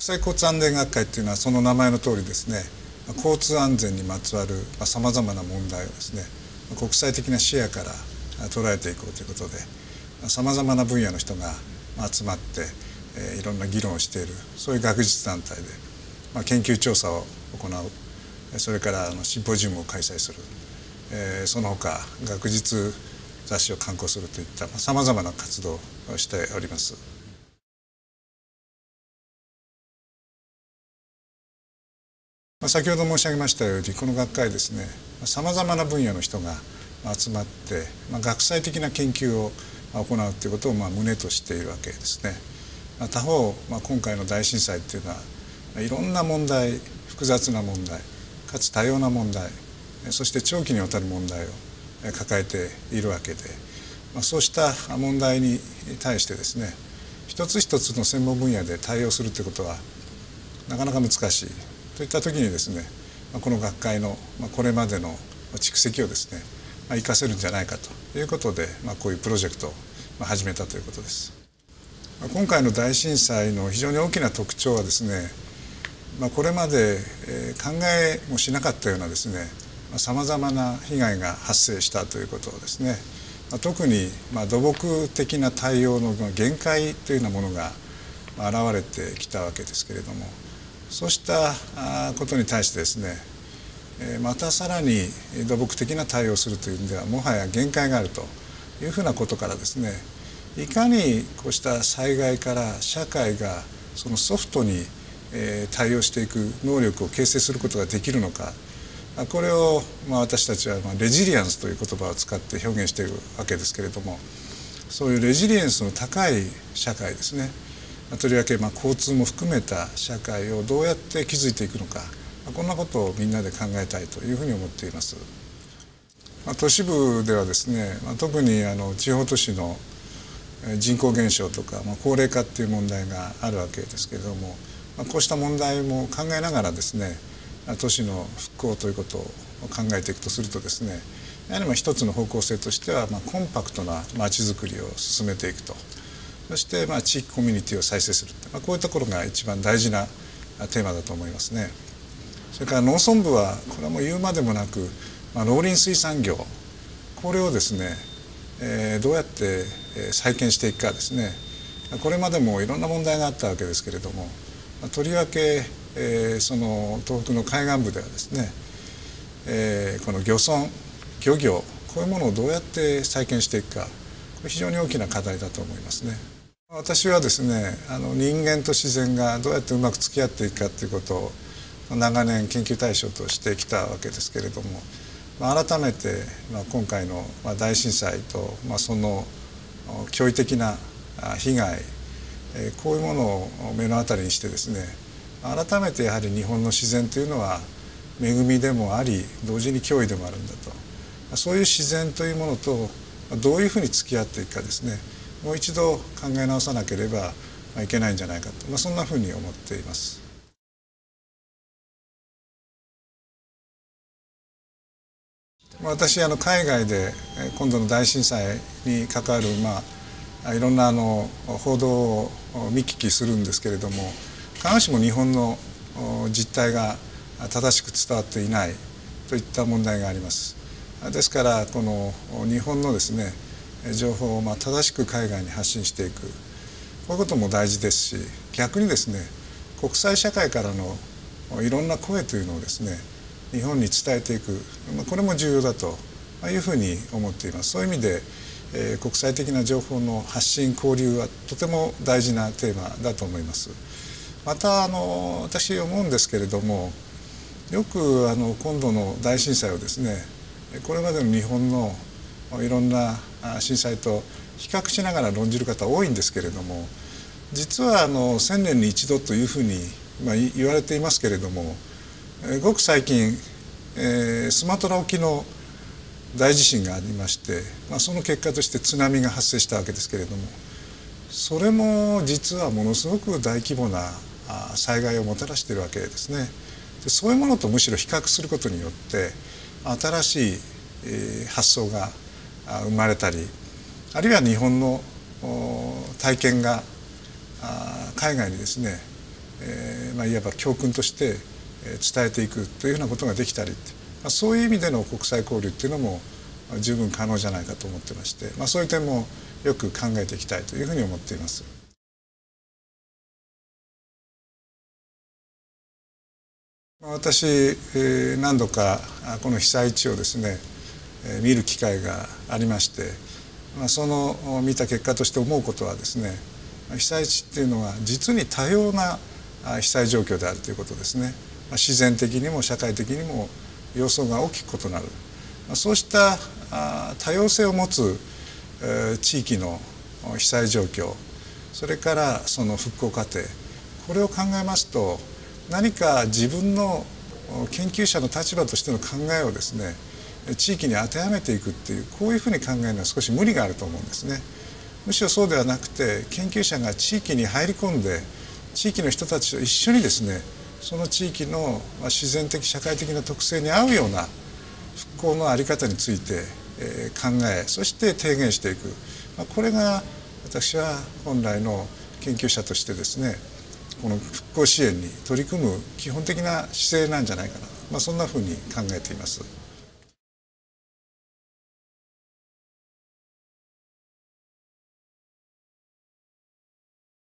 国際交通安全学会っていうのはその名前の通りですね交通安全にまつわるさまざ、まな問題をですね国際的な視野から捉えていこうということでさまざまな分野の人が集まっていろんな議論をしているそういう学術団体で研究調査を行うそれからシンポジウムを開催するその他学術雑誌を刊行するといったさまざまな活動をしております。先ほど申し上げましたようにこの学会ですねさまざまな分野の人が集まって、まあ、学際的な研究を行うということをまあ旨としているわけですね。他方、まあ、今回の大震災っていうのはいろんな問題複雑な問題かつ多様な問題そして長期にわたる問題を抱えているわけで、まあ、そうした問題に対してですね一つ一つの専門分野で対応するということはなかなか難しいといった時にですねこの学会のこれまでの蓄積をですね活かせるんじゃないかということでこういうプロジェクトを始めたということです。今回の大震災の非常に大きな特徴はですねこれまで考えもしなかったようなですねさまざまな被害が発生したということをですね特に土木的な対応の限界というようなものが現れてきたわけですけれどもそうしたことに対してですねまたさらに土木的な対応するという意味ではもはや限界があるというふうなことからですねいかにこうした災害から社会がそのソフトに対応していく能力を形成することができるのかこれをまあ私たちはレジリアンスという言葉を使って表現しているわけですけれどもそういうレジリエンスの高い社会ですねとりわけま交通も含めた社会をどうやって築いていくのかこんなことをみんなで考えたいというふうに思っています。ま都市部ではですねま特にあの地方都市の人口減少とかま高齢化っていう問題があるわけですけれどもまこうした問題も考えながらですね都市の復興ということを考えていくとするとですねやはり一つの方向性としてはまコンパクトなまちづくりを進めていくとそしてまあ地域コミュニティを再生する、まあ、こういうところが一番大事なテーマだと思いますね。それから農村部はこれはもう言うまでもなく、まあ、農林水産業これをですね、えー、どうやって再建していくかですねこれまでもいろんな問題があったわけですけれどもまとりわけ、えー、その東北の海岸部ではですね、えー、この漁村漁業こういうものをどうやって再建していくかこれ非常に大きな課題だと思いますね。私はですねあの人間と自然がどうやってうまく付き合っていくかということを長年研究対象としてきたわけですけれども、まあ、改めて、まあ、今回の大震災と、まあ、その驚異的な被害こういうものを目の当たりにしてですね改めてやはり日本の自然というのは恵みでもあり同時に脅威でもあるんだと。そういう自然というものとどういうふうに付き合っていくかですね。もう一度考え直さなければいけないんじゃないかと、まあ、そんなふうに思っています。私あの海外で今度の大震災に関わる、まあ、いろんなあの報道を見聞きするんですけれども必ずしも日本の実態が正しく伝わっていないといった問題があります。ですからこの日本のですね情報をまあ正しく海外に発信していく。こういうことも大事ですし逆にですね国際社会からのいろんな声というのをですね日本に伝えていく。これも重要だというふうに思っています。そういう意味で、え、国際的な情報の発信交流はとても大事なテーマだと思います。またあの私思うんですけれどもよくあの今度の大震災をですねこれまでの日本のいろんな震災と比較しながら論じる方多いんですけれども実はあの1,000年に一度というふうに言われていますけれどもごく最近スマトラ沖の大地震がありまして、まあ、その結果として津波が発生したわけですけれどもそれも実はものすごく大規模な災害をもたらしているわけですね。でそういうものとむしろ比較することによって新しい発想が生まれたりあるいは日本の体験が海外にですねまあ、いわば教訓として伝えていくというようなことができたり、まあ、そういう意味での国際交流っていうのも十分可能じゃないかと思ってまして、まあ、そういう点もよく考えていきたいというふうに思っています。私何度かこの被災地をですね見る機会がありましてまその見た結果として思うことはですね被災地っていうのは実に多様な被災状況であるということですね。自然的にも社会的にも様相が大きく異なる。そうした多様性を持つ地域の被災状況それからその復興過程これを考えますと何か自分の研究者の立場としての考えをですね地域に当てはめていくっていうこういうふうに考えるのは少し無理があると思うんですね。むしろそうではなくて研究者が地域に入り込んで地域の人たちと一緒にですねその地域の自然的社会的な特性に合うような復興の在り方について考えそして提言していくこれが私は本来の研究者としてですねこの復興支援に取り組む基本的な姿勢なんじゃないかな、まあ、そんなふうに考えています。